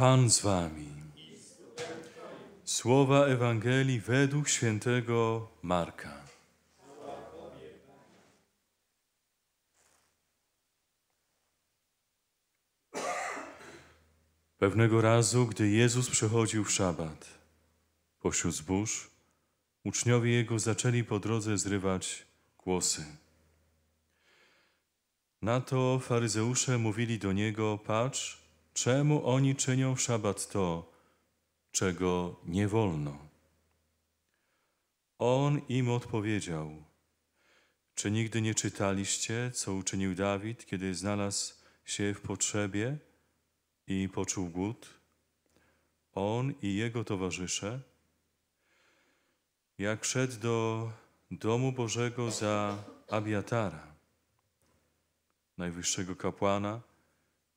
Pan z wami. Słowa Ewangelii według świętego Marka. Pewnego razu, gdy Jezus przechodził w szabat pośród zbóż, uczniowie Jego zaczęli po drodze zrywać głosy. Na to faryzeusze mówili do Niego, patrz, czemu oni czynią w szabat to, czego nie wolno. On im odpowiedział, czy nigdy nie czytaliście, co uczynił Dawid, kiedy znalazł się w potrzebie i poczuł głód? On i jego towarzysze, jak szedł do domu Bożego za Abiatara, najwyższego kapłana,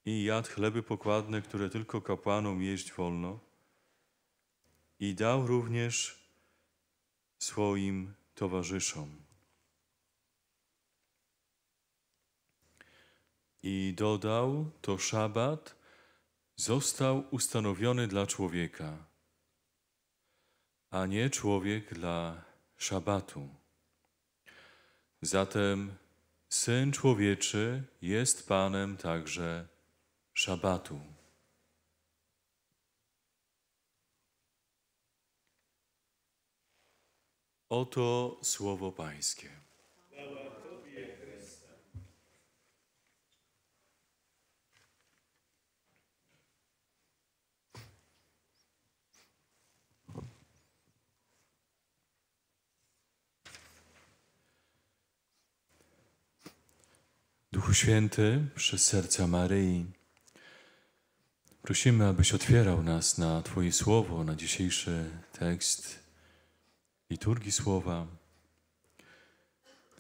i jadł chleby pokładne, które tylko kapłanom jeść wolno, i dał również swoim towarzyszom. I dodał, to szabat został ustanowiony dla człowieka, a nie człowiek dla szabatu. Zatem Syn Człowieczy jest Panem także szabatu. Oto słowo Pańskie. Duchu Święty, przez serca Maryi, prosimy, abyś otwierał nas na Twoje słowo, na dzisiejszy tekst liturgii słowa.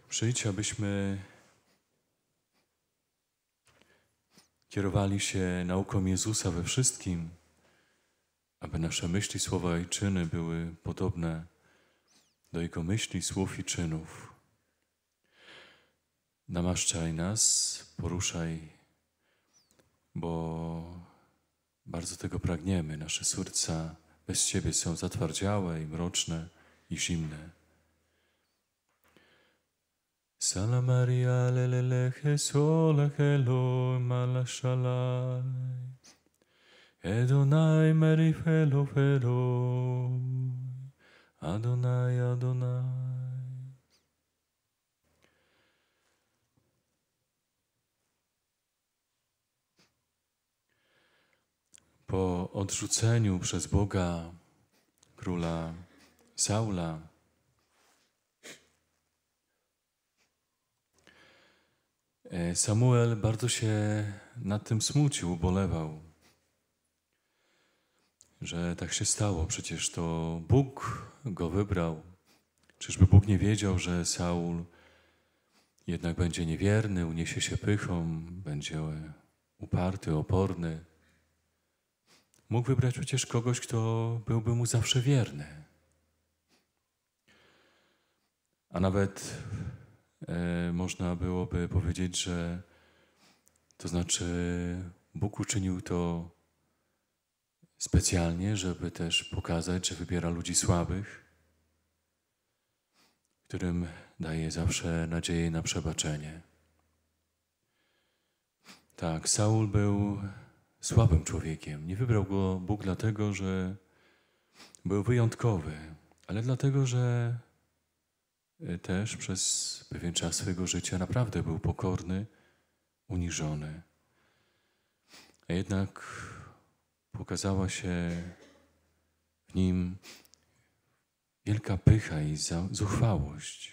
Przyjdź, abyśmy kierowali się nauką Jezusa we wszystkim, aby nasze myśli, słowa i czyny były podobne do Jego myśli, słów i czynów. Namaszczaj nas, poruszaj, bo bardzo tego pragniemy. Nasze serca bez Ciebie są zatwardziałe i mroczne i zimne. Sala Maria leleleche soleche lo malashalai. Edonai meri felo felo. Adonai Adonai. Po odrzuceniu przez Boga króla Saula e, Samuel bardzo się nad tym smucił, ubolewał, że tak się stało. Przecież to Bóg go wybrał. Czyżby Bóg nie wiedział, że Saul jednak będzie niewierny, uniesie się pychą, będzie uparty, oporny. Mógł wybrać przecież kogoś, kto byłby mu zawsze wierny. A nawet e, można byłoby powiedzieć, że to znaczy Bóg uczynił to specjalnie, żeby też pokazać, że wybiera ludzi słabych, którym daje zawsze nadzieję na przebaczenie. Tak, Saul był słabym człowiekiem. Nie wybrał go Bóg dlatego, że był wyjątkowy, ale dlatego, że e, też przez pewien czas swojego życia naprawdę był pokorny, uniżony. A jednak pokazała się w nim wielka pycha i zuchwałość.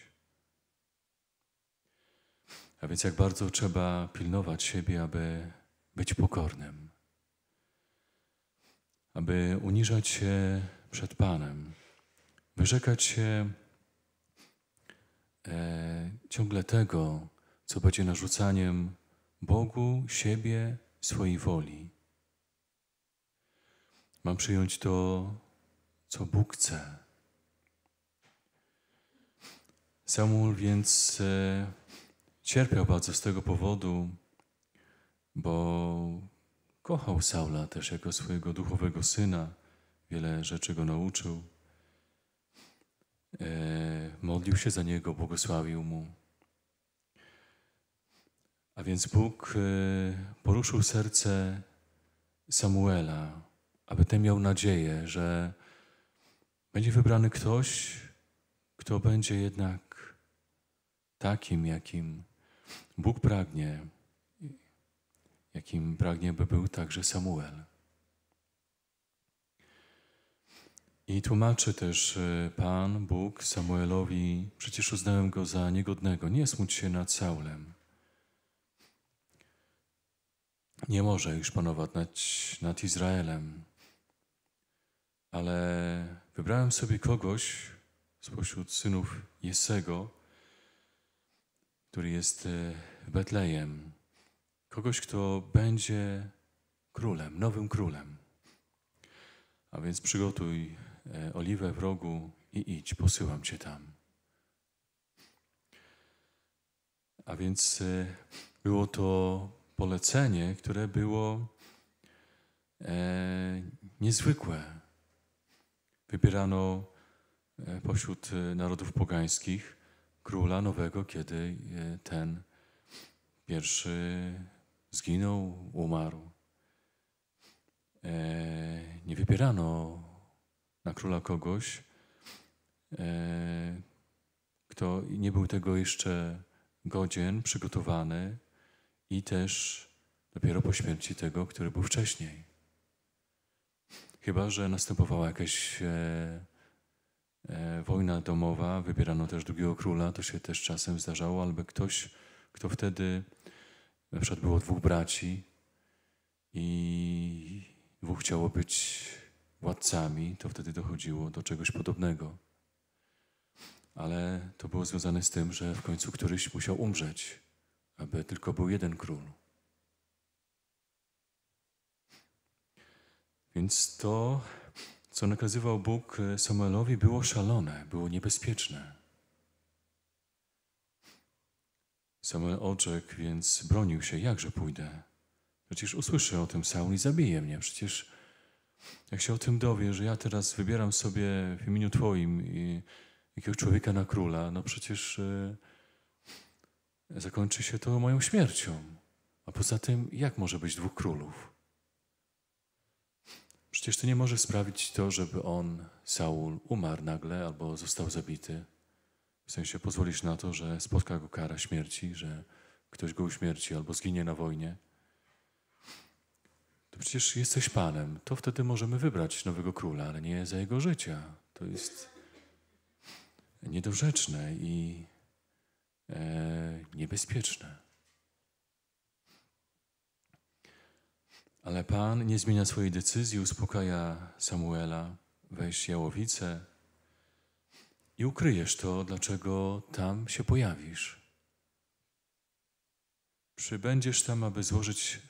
A więc jak bardzo trzeba pilnować siebie, aby być pokornym aby uniżać się przed Panem, wyrzekać się e, ciągle tego, co będzie narzucaniem Bogu, siebie, swojej woli. Mam przyjąć to, co Bóg chce. Samuel więc e, cierpiał bardzo z tego powodu, bo kochał Saula też jako swojego duchowego syna, wiele rzeczy go nauczył. E, modlił się za niego, błogosławił mu. A więc Bóg e, poruszył serce Samuela, aby ten miał nadzieję, że będzie wybrany ktoś, kto będzie jednak takim, jakim Bóg pragnie, jakim pragnie, by był także Samuel. I tłumaczy też e, Pan, Bóg Samuelowi, przecież uznałem go za niegodnego, nie smuć się nad Saulem. Nie może już panować nad, nad Izraelem, ale wybrałem sobie kogoś spośród synów Jesego, który jest e, Betlejem, kogoś, kto będzie królem, nowym królem. A więc przygotuj e, oliwę w rogu i idź, posyłam cię tam. A więc e, było to polecenie, które było e, niezwykłe. Wybierano pośród narodów pogańskich króla nowego, kiedy ten pierwszy zginął, umarł. Nie wybierano na króla kogoś, kto nie był tego jeszcze godzien, przygotowany i też dopiero po śmierci tego, który był wcześniej. Chyba, że następowała jakaś e, e, wojna domowa, wybierano też drugiego króla, to się też czasem zdarzało, albo ktoś, kto wtedy, na przykład było dwóch braci i dwóch chciało być władcami, to wtedy dochodziło do czegoś podobnego. Ale to było związane z tym, że w końcu któryś musiał umrzeć, aby tylko był jeden król. Więc to, co nakazywał Bóg Samuelowi, było szalone, było niebezpieczne. Samuel oczek, więc bronił się, jakże pójdę. Przecież usłyszę o tym Saul i zabije mnie. Przecież jak się o tym dowie, że ja teraz wybieram sobie w imieniu Twoim jakiegoś człowieka na króla, no przecież y, zakończy się to moją śmiercią. A poza tym, jak może być dwóch królów? Przecież to nie może sprawić to, żeby on, Saul, umarł nagle albo został zabity. W sensie pozwolić na to, że spotka go kara śmierci, że ktoś go uśmierci albo zginie na wojnie. To przecież jesteś Panem. To wtedy możemy wybrać nowego króla, ale nie za jego życia. To jest niedorzeczne i e, niebezpieczne. Ale Pan nie zmienia swojej decyzji, uspokaja Samuela, weź jałowicę i ukryjesz to, dlaczego tam się pojawisz. Przybędziesz tam, aby złożyć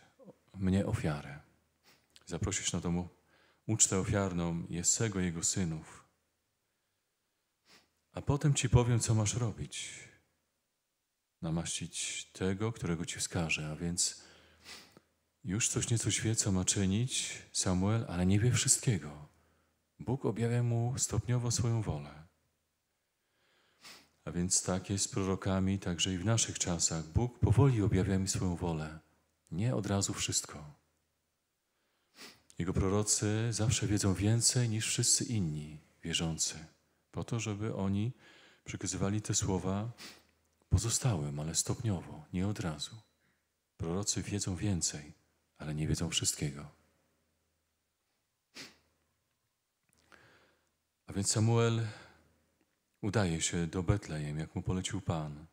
mnie ofiarę. Zaprosisz na domu ucztę ofiarną Jesego jego synów. A potem ci powiem, co masz robić. Namaścić tego, którego ci wskażę, a więc już coś nieco wie, co ma czynić Samuel, ale nie wie wszystkiego. Bóg objawia mu stopniowo swoją wolę. A więc tak jest z prorokami, także i w naszych czasach. Bóg powoli objawia mi swoją wolę. Nie od razu wszystko. Jego prorocy zawsze wiedzą więcej niż wszyscy inni wierzący, po to, żeby oni przekazywali te słowa pozostałym, ale stopniowo, nie od razu. Prorocy wiedzą więcej ale nie wiedzą wszystkiego. A więc Samuel udaje się do Betlejem, jak mu polecił Pan.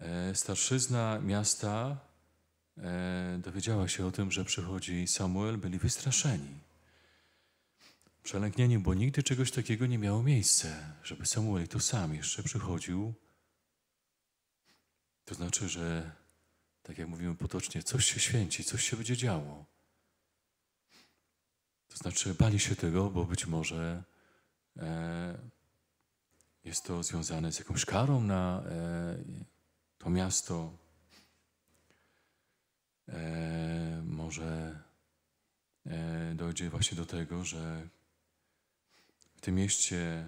E, starszyzna miasta e, dowiedziała się o tym, że przychodzi Samuel, byli wystraszeni. Przelęknieni, bo nigdy czegoś takiego nie miało miejsca, żeby Samuel to sam jeszcze przychodził. To znaczy, że tak jak mówimy potocznie, coś się święci, coś się będzie działo. To znaczy, bali się tego, bo być może jest to związane z jakąś karą na e, to miasto. e, może e, dojdzie właśnie do tego, że w tym mieście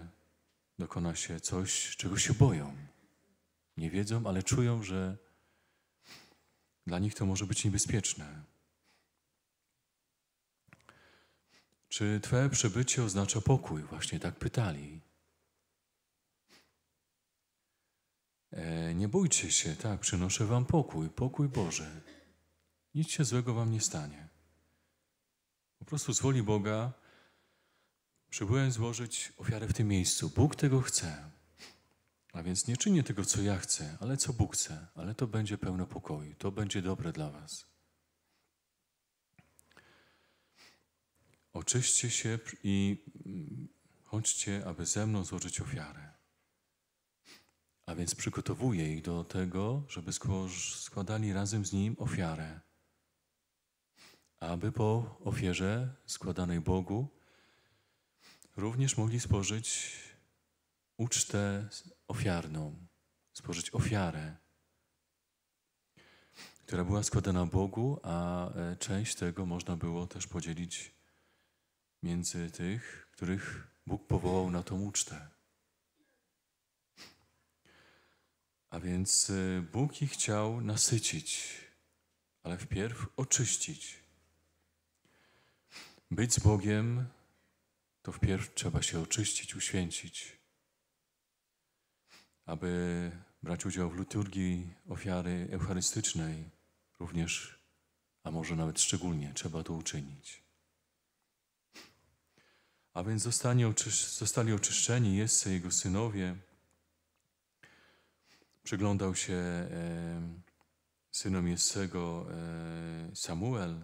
dokona się coś, czego się boją. Nie wiedzą, ale czują, że dla nich to może być niebezpieczne. Czy Twoje przybycie oznacza pokój? Właśnie tak pytali. E, nie bójcie się, tak, przynoszę Wam pokój, pokój Boży. Nic się złego Wam nie stanie. Po prostu z woli Boga przybyłem złożyć ofiarę w tym miejscu. Bóg tego chce. A więc nie czynię tego, co ja chcę, ale co Bóg chce, ale to będzie pełne pokoju, to będzie dobre dla Was. Oczyście się i mm, chodźcie, aby ze mną złożyć ofiarę. A więc przygotowuję ich do tego, żeby składali razem z nim ofiarę. Aby po ofierze składanej Bogu również mogli spożyć ucztę ofiarną, spożyć ofiarę, która była składana Bogu, a e, część tego można było też podzielić między tych, których Bóg powołał na tą ucztę. A więc e, Bóg ich chciał nasycić, ale wpierw oczyścić. Być z Bogiem to wpierw trzeba się oczyścić, uświęcić aby brać udział w liturgii ofiary eucharystycznej, również, a może nawet szczególnie, trzeba to uczynić. A więc zostali, oczysz zostali oczyszczeni Jesse jego synowie. Przyglądał się e, synom Jessego e, Samuel,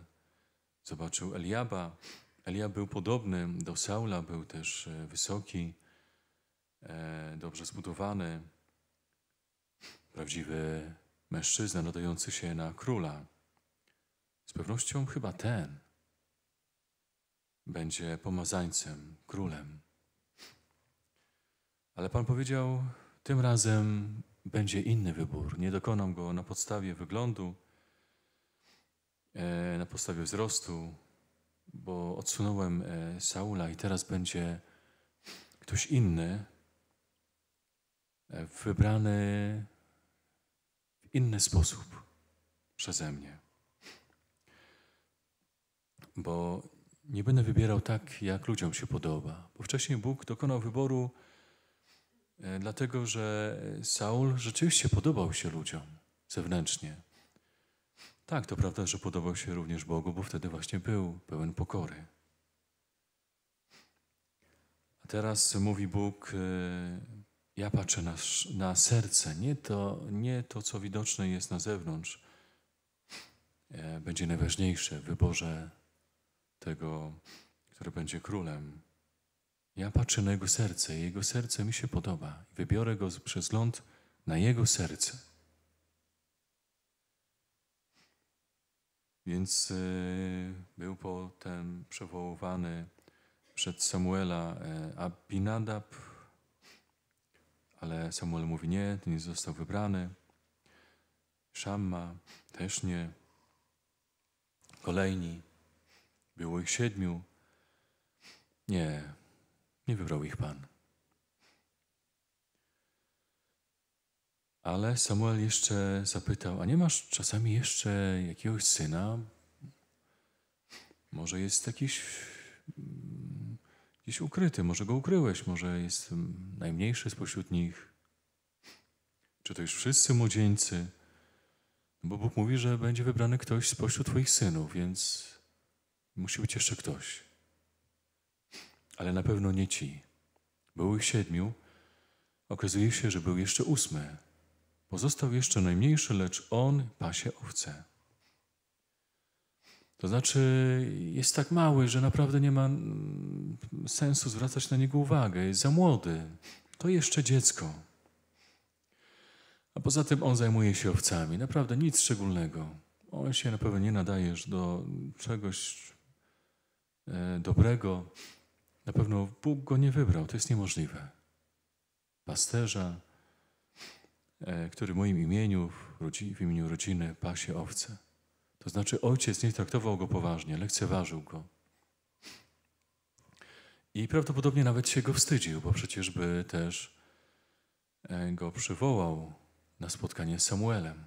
zobaczył Eliaba. Eliab był podobny do Saula, był też e, wysoki, e, dobrze zbudowany prawdziwy mężczyzna nadający się na króla. Z pewnością chyba ten będzie pomazańcem, królem. Ale Pan powiedział, tym razem będzie inny wybór. Nie dokonam go na podstawie wyglądu, e, na podstawie wzrostu, bo odsunąłem e, Saula i teraz będzie ktoś inny, e, wybrany inny sposób przeze mnie. Bo nie będę wybierał tak, jak ludziom się podoba. Bo wcześniej Bóg dokonał wyboru, e, dlatego że Saul rzeczywiście podobał się ludziom zewnętrznie. Tak, to prawda, że podobał się również Bogu, bo wtedy właśnie był pełen pokory. A teraz mówi Bóg, e, ja patrzę na, na serce, nie to, nie to, co widoczne jest na zewnątrz, e, będzie najważniejsze w wyborze tego, który będzie królem. Ja patrzę na jego serce i jego serce mi się podoba. Wybiorę go przez ląd na jego serce. Więc y, był potem przywoływany przed Samuela y, Abinadab, ale Samuel mówi nie, nie został wybrany. Szamma też nie. Kolejni, było ich siedmiu. Nie, nie wybrał ich Pan. Ale Samuel jeszcze zapytał, a nie masz czasami jeszcze jakiegoś syna? Może jest jakiś gdzieś ukryty, może go ukryłeś, może jest najmniejszy spośród nich. Czy to już wszyscy młodzieńcy? Bo Bóg mówi, że będzie wybrany ktoś spośród Twoich synów, więc musi być jeszcze ktoś. Ale na pewno nie ci. Było ich siedmiu, okazuje się, że był jeszcze ósmy. Pozostał jeszcze najmniejszy, lecz on pasie owce. To znaczy, jest tak mały, że naprawdę nie ma mm, sensu zwracać na niego uwagę. Jest za młody. To jeszcze dziecko. A poza tym on zajmuje się owcami. Naprawdę nic szczególnego. On się na pewno nie nadaje do czegoś dobrego. Na pewno Bóg go nie wybrał. To jest niemożliwe. Pasterza, e, który w moim imieniu, w, imieniu rodziny pasie owce. To znaczy ojciec nie traktował go poważnie, lekceważył go. I prawdopodobnie nawet się go wstydził, bo przecież by też e, go przywołał na spotkanie z Samuelem.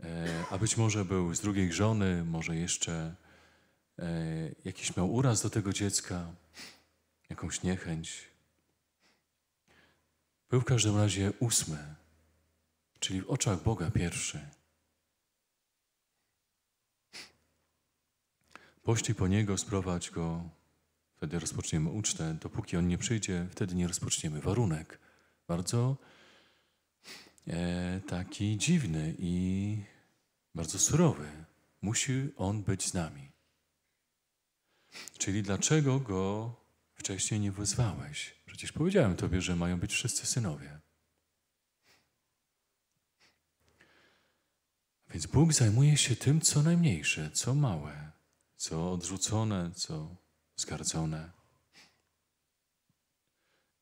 E, a być może był z drugiej żony, może jeszcze e, jakiś miał uraz do tego dziecka, jakąś niechęć. Był w każdym razie ósmy, czyli w oczach Boga pierwszy. Pościg po niego, sprowadź go, wtedy rozpoczniemy ucztę. Dopóki on nie przyjdzie, wtedy nie rozpoczniemy. Warunek bardzo e, taki dziwny i bardzo surowy. Musi on być z nami. Czyli dlaczego go wcześniej nie wezwałeś? Przecież powiedziałem tobie, że mają być wszyscy synowie. Więc Bóg zajmuje się tym, co najmniejsze, co małe, co odrzucone, co zgardzone.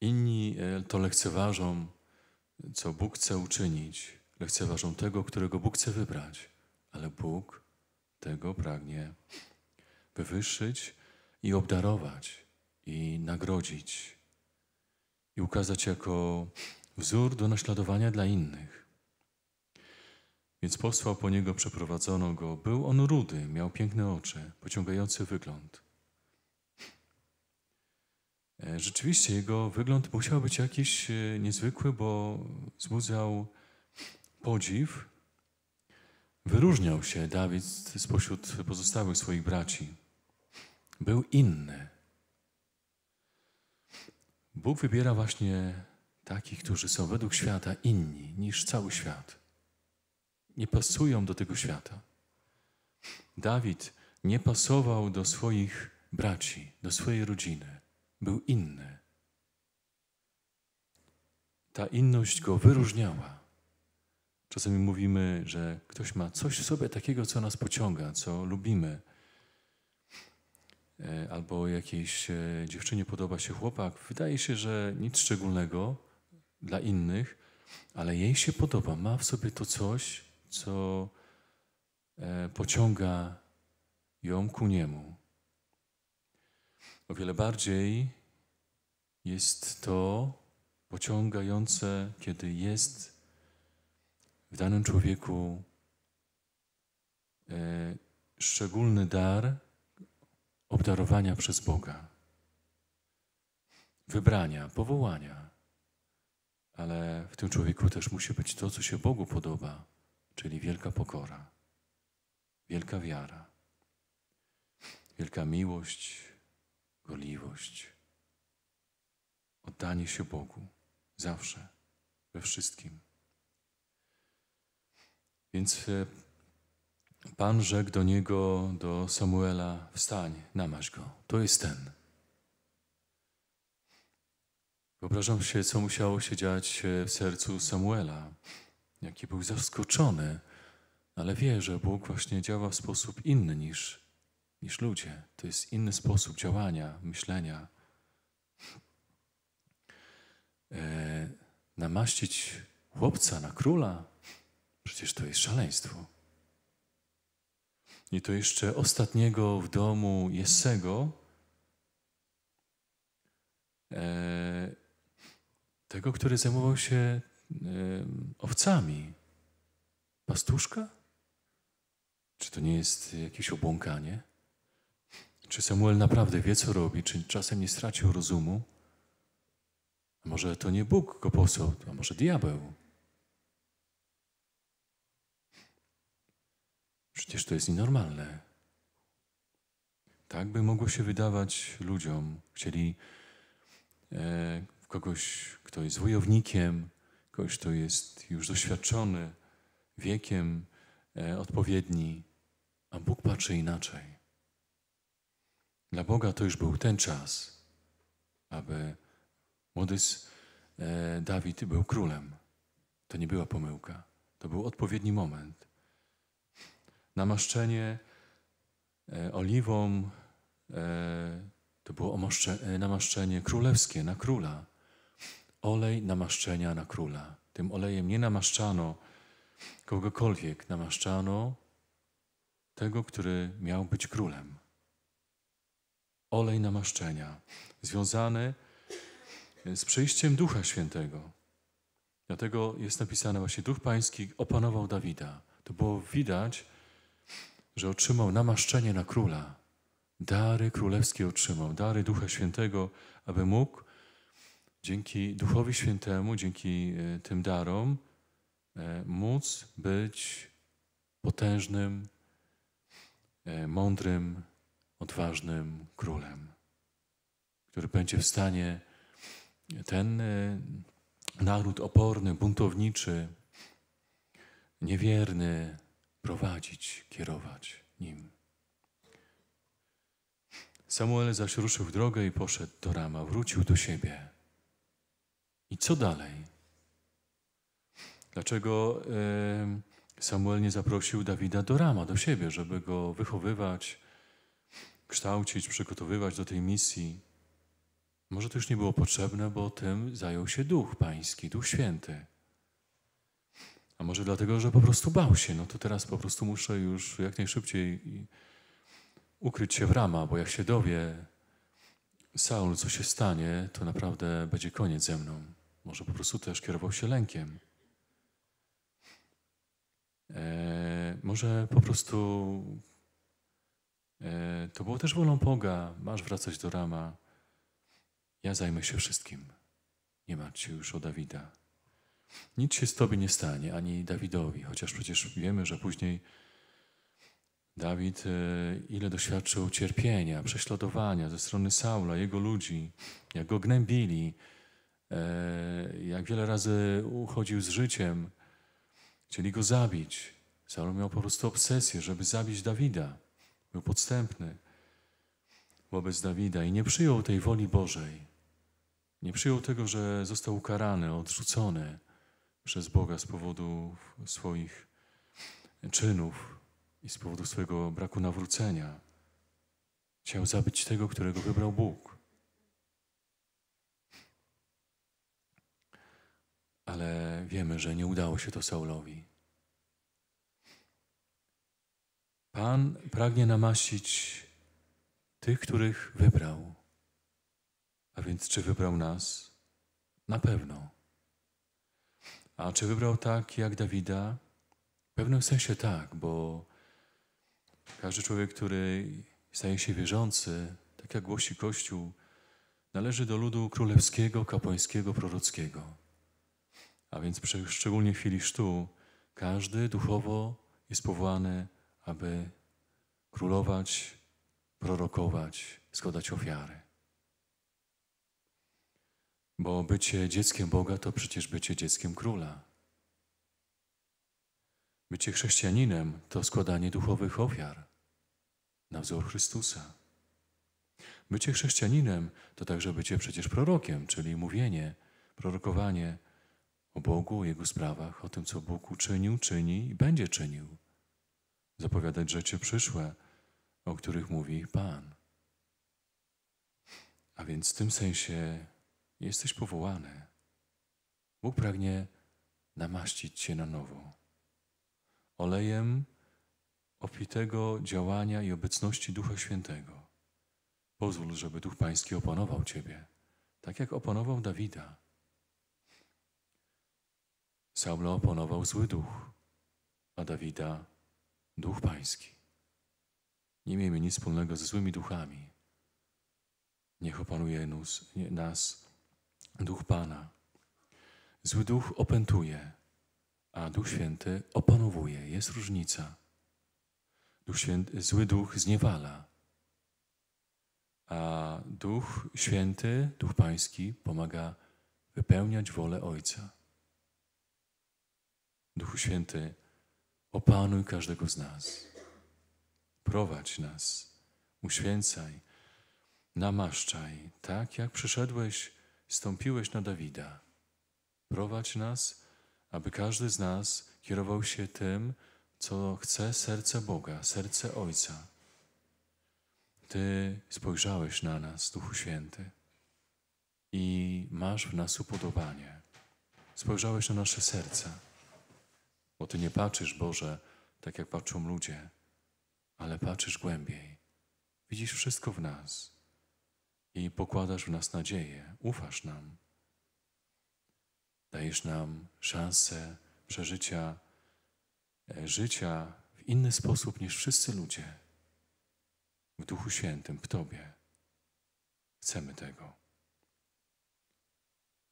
Inni e, to lekceważą, co Bóg chce uczynić, lekceważą tego, którego Bóg chce wybrać, ale Bóg tego pragnie wywyższyć i obdarować, i nagrodzić, i ukazać jako wzór do naśladowania dla innych. Więc posłał po niego, przeprowadzono go. Był on rudy, miał piękne oczy, pociągający wygląd. E, rzeczywiście jego wygląd musiał być jakiś e, niezwykły, bo wzbudzał podziw. Wyróżniał się Dawid spośród pozostałych swoich braci. Był inny. Bóg wybiera właśnie takich, którzy są według świata inni niż cały świat. Nie pasują do tego świata. Dawid nie pasował do swoich braci, do swojej rodziny był inny. Ta inność go wyróżniała. Czasami mówimy, że ktoś ma coś w sobie takiego, co nas pociąga, co lubimy. E, albo jakiejś e, dziewczynie podoba się chłopak. Wydaje się, że nic szczególnego dla innych, ale jej się podoba. Ma w sobie to coś, co e, pociąga ją ku niemu. O wiele bardziej jest to pociągające, kiedy jest w danym człowieku szczególny dar obdarowania przez Boga, wybrania, powołania. Ale w tym człowieku też musi być to, co się Bogu podoba, czyli wielka pokora, wielka wiara, wielka miłość, gorliwość, oddanie się Bogu zawsze, we wszystkim. Więc e, Pan rzekł do niego, do Samuela: Wstań, namaś go. To jest ten. Wyobrażam się, co musiało się dziać e, w sercu Samuela. Jaki był zaskoczony, ale wie, że Bóg właśnie działa w sposób inny niż niż ludzie. To jest inny sposób działania, myślenia. E, namaścić chłopca na króla, przecież to jest szaleństwo. I to jeszcze ostatniego w domu Jessego, e, tego, który zajmował się e, owcami. Pastuszka? Czy to nie jest jakieś obłąkanie? Czy Samuel naprawdę wie, co robi? Czy czasem nie stracił rozumu? A może to nie Bóg go posłał, a może diabeł? Przecież to jest nienormalne. Tak by mogło się wydawać ludziom. Chcieli e, kogoś, kto jest wojownikiem, kogoś, kto jest już doświadczony, wiekiem e, odpowiedni, a Bóg patrzy inaczej. Dla Boga to już był ten czas, aby młody e, Dawid był królem. To nie była pomyłka. To był odpowiedni moment. Namaszczenie e, oliwą e, to było namaszczenie królewskie na króla. Olej namaszczenia na króla. Tym olejem nie namaszczano kogokolwiek namaszczano, tego, który miał być królem. Olej namaszczenia, związany z przyjściem Ducha Świętego. Dlatego jest napisane właśnie Duch Pański opanował Dawida. To było widać, że otrzymał namaszczenie na króla. Dary królewskie otrzymał, dary Ducha Świętego, aby mógł dzięki Duchowi Świętemu, dzięki e, tym darom, e, móc być potężnym, e, mądrym, odważnym królem, który będzie w stanie ten naród oporny, buntowniczy, niewierny prowadzić, kierować nim. Samuel zaś ruszył w drogę i poszedł do Rama, wrócił do siebie. I co dalej? Dlaczego Samuel nie zaprosił Dawida do Rama, do siebie, żeby go wychowywać, kształcić, przygotowywać do tej misji? Może to już nie było potrzebne, bo tym zajął się Duch Pański, Duch Święty. A może dlatego, że po prostu bał się. No to teraz po prostu muszę już jak najszybciej ukryć się w rama, bo jak się dowie Saul, co się stanie, to naprawdę będzie koniec ze mną. Może po prostu też kierował się lękiem. E, może po prostu e, to było też wolą Boga. Masz wracać do rama. Ja zajmę się wszystkim. Nie martw się już o Dawida. Nic się z tobie nie stanie, ani Dawidowi, chociaż przecież wiemy, że później Dawid e, ile doświadczył cierpienia, prześladowania ze strony Saula, jego ludzi, jak go gnębili, e, jak wiele razy uchodził z życiem, chcieli go zabić. Saul miał po prostu obsesję, żeby zabić Dawida. Był podstępny wobec Dawida i nie przyjął tej woli Bożej. Nie przyjął tego, że został ukarany, odrzucony przez Boga z powodu swoich czynów i z powodu swojego braku nawrócenia. Chciał zabić tego, którego wybrał Bóg. Ale wiemy, że nie udało się to Saulowi. Pan pragnie namaścić tych, których wybrał. A więc czy wybrał nas? Na pewno. A czy wybrał tak jak Dawida? W pewnym sensie tak, bo każdy człowiek, który staje się wierzący, tak jak głosi Kościół, należy do ludu królewskiego, kapłańskiego, prorockiego. A więc szczególnie w chwili sztu, każdy duchowo jest powołany, aby królować, prorokować, składać ofiary. Bo bycie dzieckiem Boga to przecież bycie dzieckiem króla. Bycie chrześcijaninem to składanie duchowych ofiar na wzór Chrystusa. Bycie chrześcijaninem to także bycie przecież prorokiem, czyli mówienie, prorokowanie o Bogu, o Jego sprawach, o tym, co Bóg uczynił, czyni i będzie czynił. Zapowiadać rzeczy przyszłe, o których mówi Pan. A więc w tym sensie Jesteś powołany. Bóg pragnie namaścić Cię na nowo. Olejem obfitego działania i obecności Ducha Świętego. Pozwól, żeby Duch Pański opanował Ciebie, tak jak opanował Dawida. Saula opanował zły duch, a Dawida duch pański. Nie miejmy nic wspólnego ze złymi duchami. Niech opanuje nas Duch Pana. Zły duch opętuje, a Duch Święty opanowuje. Jest różnica. Duch Święty, zły duch zniewala, a Duch Święty, Duch Pański pomaga wypełniać wolę Ojca. Duchu Święty, opanuj każdego z nas. Prowadź nas, uświęcaj, namaszczaj, tak jak przyszedłeś stąpiłeś na Dawida. Prowadź nas, aby każdy z nas kierował się tym, co chce serce Boga, serce Ojca. Ty spojrzałeś na nas, Duchu Święty, i masz w nas upodobanie. Spojrzałeś na nasze serca Bo Ty nie patrzysz, Boże, tak jak patrzą ludzie, ale patrzysz głębiej. Widzisz wszystko w nas i pokładasz w nas nadzieję, ufasz nam. Dajesz nam szansę przeżycia e, życia w inny sposób niż wszyscy ludzie. W Duchu Świętym, w Tobie. Chcemy tego.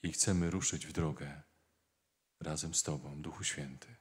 I chcemy ruszyć w drogę razem z Tobą, Duchu Święty.